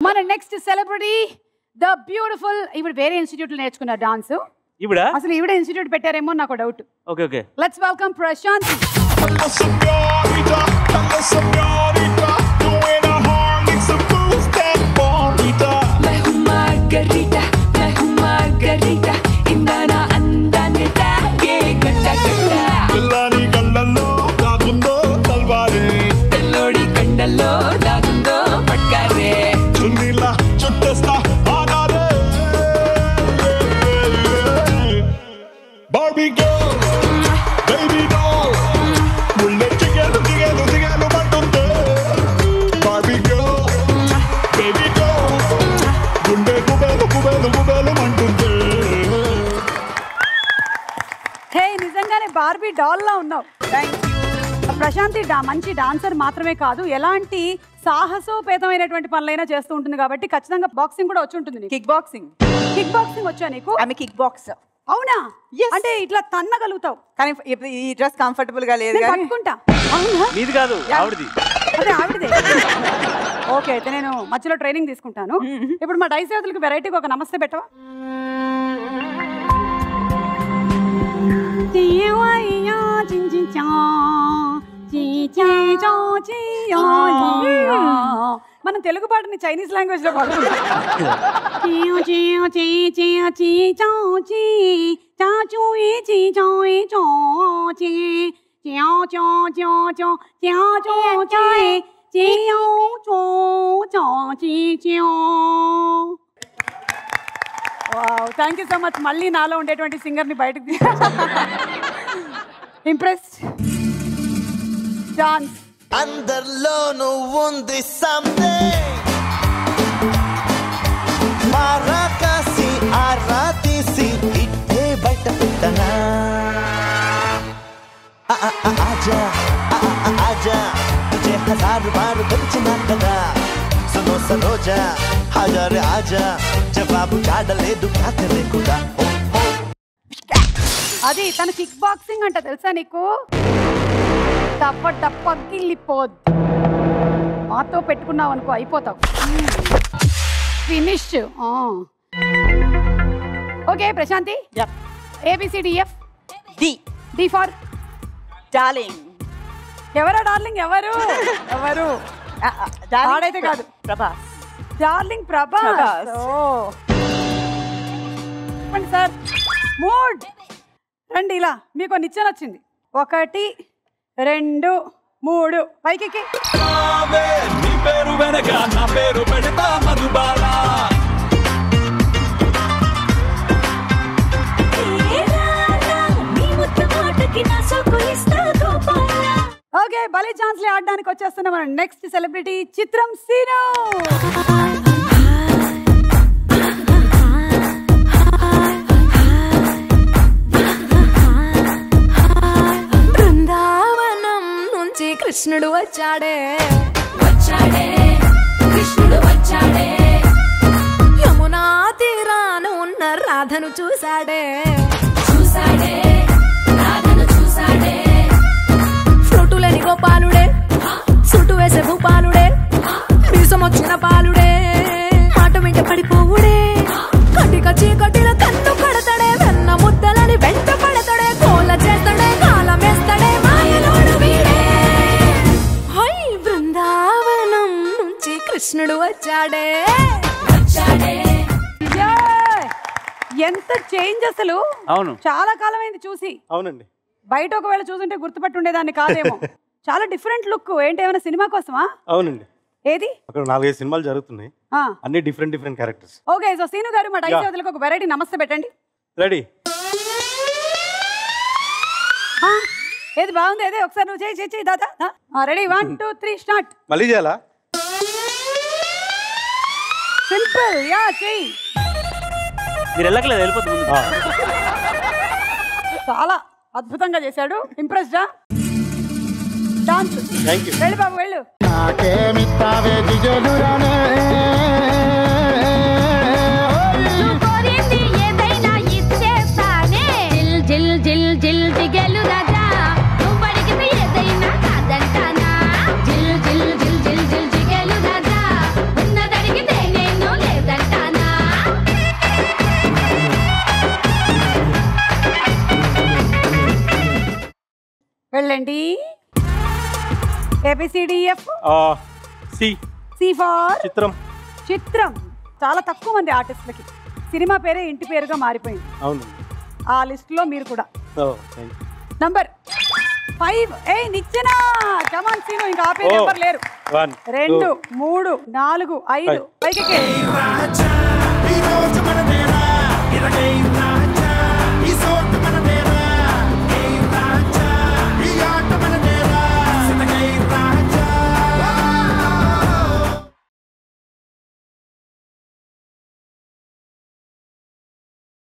మన next celebrity the beautiful ఇప్పుడు వేరే ఇన్స్టిట్యూట్ నేర్చుకున్న డాన్స్ ఇవిడా అసలు ఈవిడ ఇన్స్టిట్యూట్ పెట్టారేమో నాకు doubt okay okay. Let's welcome Prashant hey నిజంగానే బార్బీ డాల్ లా ఉన్నావు ప్రశాంతి మంచి డాన్సర్ మాత్రమే కాదు ఎలాంటి సాహసోపేతమైనటువంటి పనులైనా చేస్తూ ఉంటుంది కాబట్టి ఖచ్చితంగా బాక్సింగ్ కూడా వచ్చి ఉంటుంది కిక్ బాక్సింగ్ కిక్ బాక్సింగ్ వచ్చా నీకు? ఆమె కిక్ బాక్స్ అవునా అంటే ఇట్లా తన్నగలుగుతావు. కానీ ఈ డ్రెస్ కంఫర్టబుల్గా లేదు అవునా? నీది కాదు ఆవిడది. అదే ఆవిడదే. ఓకే అయితే నేను మధ్యలో ట్రైనింగ్ తీసుకుంటాను. ఇప్పుడు మా డైసేతులకు వెరైటీగా ఒక నమస్తే పెట్టవా? మనం తెలుగు పాటని చైనీస్ లాంగ్వేజ్ లో థ్యాంక్ యూ సో మచ్ మళ్ళీ నాలో ఉండేటువంటి సింగర్ ని బయటకు ఇంప్రెస్ డాన్స్ అందరిలో నువ్వుంది సంథింగ్ మారాకాసి ఆరా తీసి ఇట్టే బయట పెట్టనా ఆ, ఆ, ఆ, ఆజా ఆ, ఆ, ఆ, ఆజా तुझे हजार बार बचना కదా సరోజా హజార్ ఆజా జవాబు చాడలేదు ప్రార్థనే కూడా అది తన కిక్ బాక్సింగ్ అంట తెలుసా నీకు? డప్ప డప్ప గిల్లిపోద్దు. మాతో పెట్టుకున్నావు అనుకో అయిపోతావు. Finish. Okay Prashanthi. A B C D F D D for darling ఎవరు డార్లింగ్? ఎవరు? ఎవరు? ఆడైతే కాదు. ప్రభాస్. డార్లింగ్ ప్రభాస్. చెప్పండి సార్. మూడ్. రండి ఇలా. మీకు నిచ్చెన వచ్చింది. ఒకటి రెండు మూడు. పైకి పేరు వెనక నా పేరు పెడతా మధుబాల. ఓకే భలే ఛాన్స్లే ఆడడానికి వచ్చేస్తున్న మన నెక్స్ట్ సెలబ్రిటీ చిత్రం సీను. బృందావనం నుంచి కృష్ణుడు వచ్చాడే. వచ్చాడే కృష్ణుడు వచ్చాడే. యమునా తీరాన ఉన్న రాధను చూశాడే. కృష్ణుడు వచ్చాడే! ఎంత చేంజ్ అసలు. అవును. చాలా కాలమైంది చూసి. అవునండి. బయట ఒకవేళ చూసుంటే గుర్తుపట్టి ఉండేదాన్ని కాదేమో. చాలా డిఫరెంట్ లుక్. ఏంటి ఏమైనా సినిమా కోసమా? అవునండి. ఏది? అక్కడ నాలుగైదు సినిమాలు జరుగుతున్నాయి. ఆ, అన్ని different different characters. Okay so Seenu గారు మా Yeah. డైసీ ఒక వెరైటీ నమస్తే పెట్టండి. రెడీ. ఏది బాగుంది ఏది? ఒకసారి నువ్వు చేయి చేయి చేయి దాదా. Ready? One two three start. మళ్ళీ చేయాలా? సింపుల్ యా చెయ్యి మీరు వెళ్ళకలేదు వెళ్ళిపోతుంది ముందు. చాలా అద్భుతంగా చేశాడు. ఇంప్రెస్డా డాన్స్ థ్యాంక్ యూ వెళ్ళు బాబు వెళ్ళు. నాకేమిస్తావే దిగలురానే వెళ్ళండి. ఏబిసిడిఎఫ్ సి సి ఫార్ చిత్రం. చిత్రం. చాలా తక్కువ మంది ఆర్టిస్టులకి. సినిమా పేరే ఇంటి పేరుగా మారిపోయింది. అవును. ఆ లిస్ట్లో మీరు కూడా. నంబర్ ఫైవ్ ఏ నిచ్చెన! కమాన్ సీను ఇంకా ఆపే. నెంబర్ లేరు. రెండు మూడు నాలుగు ఐదు. పైకి